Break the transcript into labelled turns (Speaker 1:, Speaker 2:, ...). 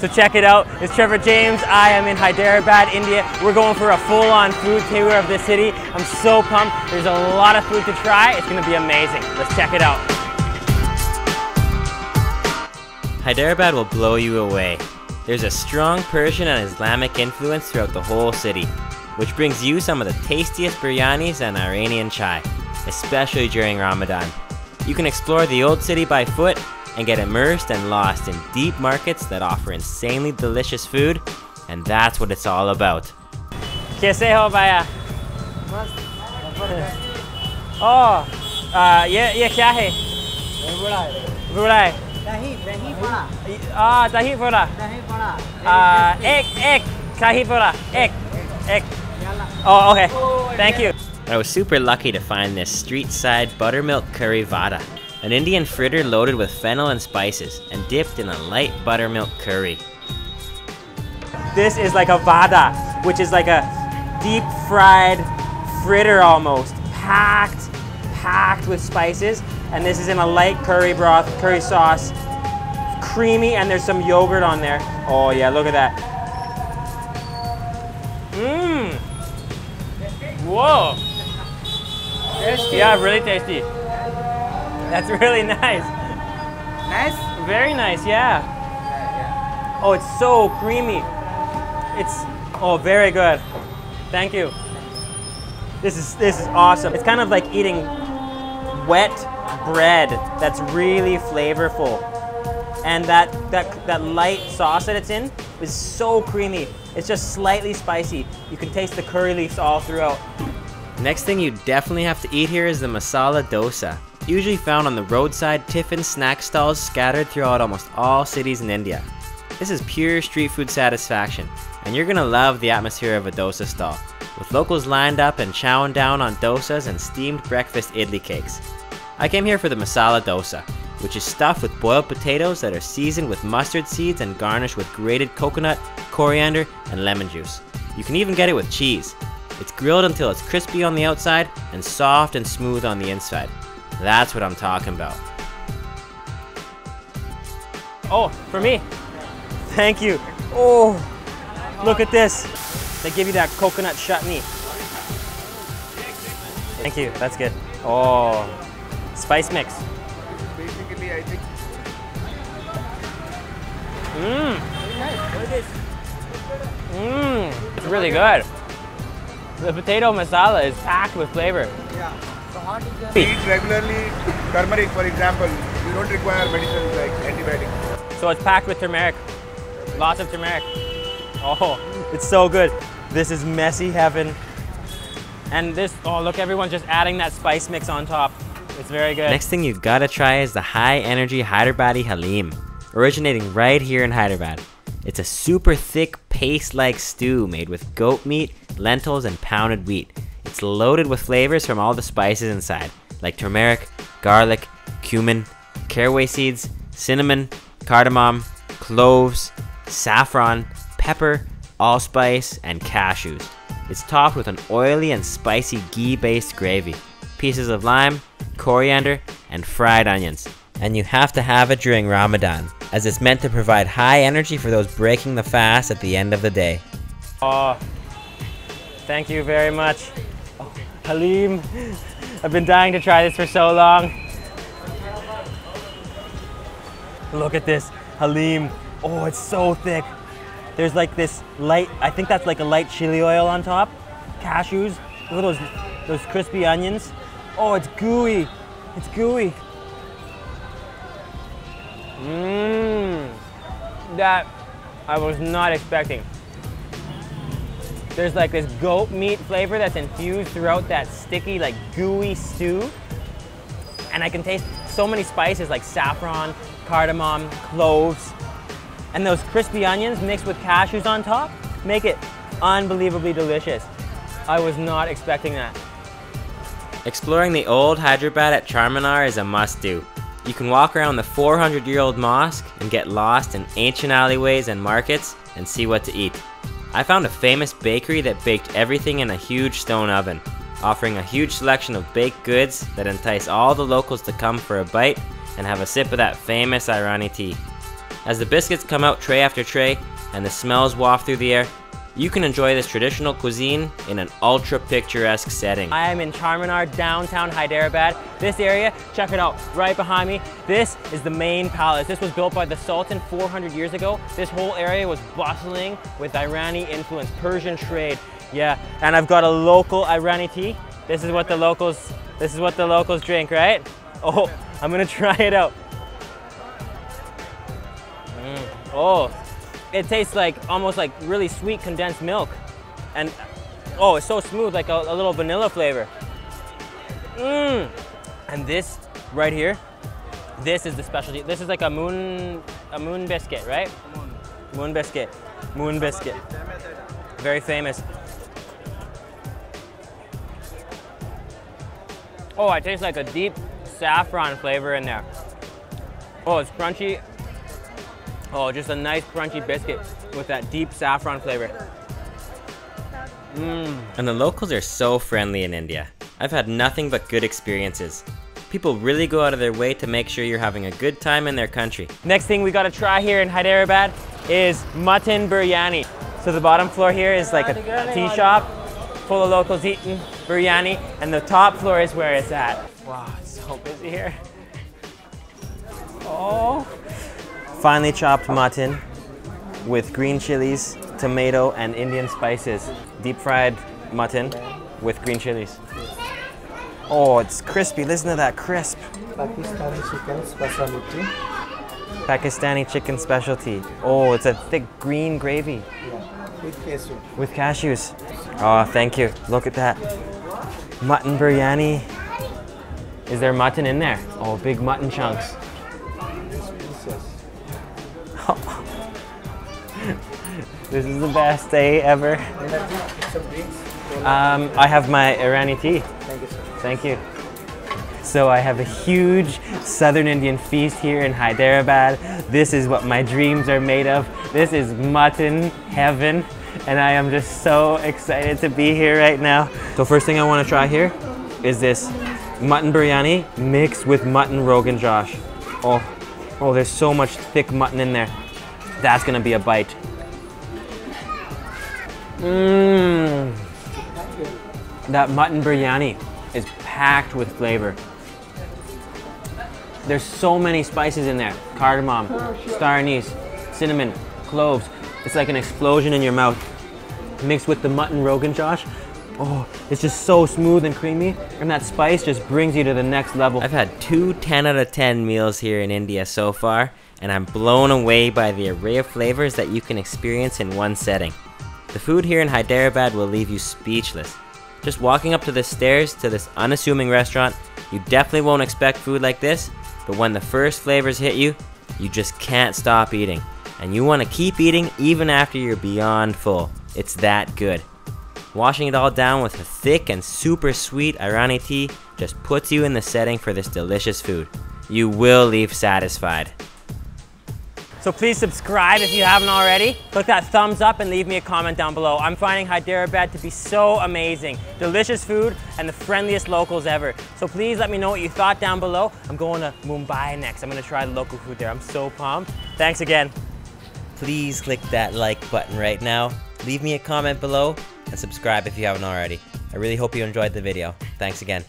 Speaker 1: So check it out. It's Trevor James. I am in Hyderabad, India. We're going for a full-on food tour of the city. I'm so pumped. There's a lot of food to try. It's gonna be amazing. Let's check it out.
Speaker 2: Hyderabad will blow you away. There's a strong Persian and Islamic influence throughout the whole city, which brings you some of the tastiest biryanis and Iranian chai, especially during Ramadan. You can explore the old city by foot and get immersed and lost in deep markets that offer insanely delicious food, and that's what it's all about.
Speaker 1: कैसे हो भैया ओह आ, ये ये क्या है बड़ा है
Speaker 3: दही दही बड़ा
Speaker 1: आ, दही बड़ा
Speaker 3: दही बड़ा
Speaker 1: आ, एक एक दही बड़ा एक एक Oh, okay. Thank you.
Speaker 2: I was super lucky to find this street side buttermilk curry vada, an Indian fritter loaded with fennel and spices and dipped in a light buttermilk curry.
Speaker 1: This is like a vada, which is like a deep fried fritter almost, packed, packed with spices. And this is in a light curry broth, curry sauce, creamy, and there's some yogurt on there. Oh yeah, look at that. Mmm. Whoa. Yeah, really tasty. That's really nice.
Speaker 3: nice
Speaker 1: Very nice, yeah. Oh, it's so creamy. It's oh, very good. Thank you. This is this is awesome. It's kind of like eating wet bread that's really flavorful. And that that that light sauce that it's in is so creamy. It's just slightly spicy. You can taste the curry leaves all throughout.
Speaker 2: Next thing you definitely have to eat here is the masala dosa, usually found on the roadside tiffin snack stalls scattered throughout almost all cities in India. This is pure street food satisfaction, and you're gonna love the atmosphere of a dosa stall, with locals lined up and chowing down on dosas and steamed breakfast idli cakes. I came here for the masala dosa, which is stuffed with boiled potatoes that are seasoned with mustard seeds and garnished with grated coconut, coriander, and lemon juice. You can even get it with cheese. It's grilled until it's crispy on the outside and soft and smooth on the inside. That's what I'm talking about.
Speaker 1: Oh, for me. Thank you. Oh, look at this. They give you that coconut chutney. Thank you. That's good. Oh, spice mix. Mmm. Mmm. It's really good. The potato masala is packed with flavor.
Speaker 3: yeah so what is
Speaker 4: eat regularly turmeric, for example. You don't require medicines like antibiotics.
Speaker 1: So it's packed with turmeric. Lots of turmeric. Oh, it's so good. This is messy heaven. And this, oh look, everyone's just adding that spice mix on top. It's very good.
Speaker 2: Next thing you gotta try is the high energy Hyderabadi Haleem, originating right here in Hyderabad. It's a super thick paste like stew made with goat meat, lentils, and pounded wheat. It's loaded with flavors from all the spices inside, like turmeric, garlic, cumin, caraway seeds, cinnamon, cardamom, cloves, saffron, pepper, allspice, and cashews. It's topped with an oily and spicy ghee based gravy, pieces of lime, coriander, and fried onions. And you have to have it during Ramadan, as it's meant to provide high energy for those breaking the fast at the end of the day.
Speaker 1: Oh, thank you very much. Haleem, I've been dying to try this for so long. Look at this, Haleem. Oh, it's so thick. There's like this light, I think that's like a light chili oil on top. Cashews, look at those, those crispy onions. Oh, it's gooey. It's gooey. Mmm. That I was not expecting. There's like this goat meat flavor that's infused throughout that sticky, like gooey stew. And I can taste so many spices like saffron, cardamom, cloves, and those crispy onions mixed with cashews on top make it unbelievably delicious. I was not expecting that.
Speaker 2: Exploring the old Hyderabad at Charminar is a must do. You can walk around the 400 year old mosque and get lost in ancient alleyways and markets and see what to eat. I found a famous bakery that baked everything in a huge stone oven, offering a huge selection of baked goods that entice all the locals to come for a bite and have a sip of that famous Irani tea. As the biscuits come out tray after tray and the smells waft through the air, you can enjoy this traditional cuisine in an ultra picturesque setting.
Speaker 1: I am in Charminar, downtown Hyderabad. This area, check it out, right behind me. This is the main palace. This was built by the Sultan 400 years ago. This whole area was bustling with Irani influence, Persian trade. Yeah, and I've got a local Irani tea. This is what the locals, this is what the locals drink, right? Oh, I'm gonna try it out. Mm. Oh, it tastes like almost like really sweet condensed milk. And oh, it's so smooth, like a, a little vanilla flavor. Mmm. And this right here, this is the specialty. This is like a moon, a moon biscuit, right? Moon. Moon biscuit. Moon biscuit. Very famous. Oh, I taste like a deep saffron flavor in there. Oh, it's crunchy Oh, just a nice crunchy biscuit with that deep saffron flavor.
Speaker 2: Mmm. And the locals are so friendly in India. I've had nothing but good experiences. People really go out of their way to make sure you're having a good time in their country.
Speaker 1: Next thing we gotta try here in Hyderabad is mutton biryani. So the bottom floor here is like a, a tea shop full of locals eating biryani, and the top floor is where it's at. Wow, it's so busy here. Finely chopped mutton with green chilies, tomato, and Indian spices. Deep fried mutton with green chilies. Oh, it's crispy. Listen to that crisp.
Speaker 3: Pakistani chicken specialty.
Speaker 1: Pakistani chicken specialty. Oh, it's a thick green gravy.
Speaker 3: Yeah, with cashew.
Speaker 1: With cashews. Oh, thank you. Look at that. Mutton biryani. Is there mutton in there? Oh, big mutton chunks. this is the best day ever. Um, I have my Irani tea.
Speaker 3: Thank you, sir.
Speaker 1: Thank you. So I have a huge Southern Indian feast here in Hyderabad. This is what my dreams are made of. This is mutton heaven. And I am just so excited to be here right now. So first thing I want to try here is this mutton biryani mixed with mutton rogan josh. Oh, oh, there's so much thick mutton in there. That's gonna be a bite. Mmm. That mutton biryani is packed with flavor. There's so many spices in there. Cardamom, star anise, cinnamon, cloves. It's like an explosion in your mouth. Mixed with the mutton rogan josh. Oh, it's just so smooth and creamy. And that spice just brings you to the next level.
Speaker 2: I've had two 10 out of 10 meals here in India so far, and I'm blown away by the array of flavors that you can experience in one setting. The food here in Hyderabad will leave you speechless. Just walking up to the stairs to this unassuming restaurant, you definitely won't expect food like this, but when the first flavors hit you, you just can't stop eating. And you want to keep eating even after you're beyond full. It's that good. Washing it all down with a thick and super sweet Irani tea just puts you in the setting for this delicious food. You will leave satisfied.
Speaker 1: So please subscribe if you haven't already. Click that thumbs up and leave me a comment down below. I'm finding Hyderabad to be so amazing. Delicious food and the friendliest locals ever. So please let me know what you thought down below. I'm going to Mumbai next. I'm gonna try the local food there. I'm so pumped. Thanks again.
Speaker 2: Please click that like button right now. Leave me a comment below and subscribe if you haven't already. I really hope you enjoyed the video. Thanks again.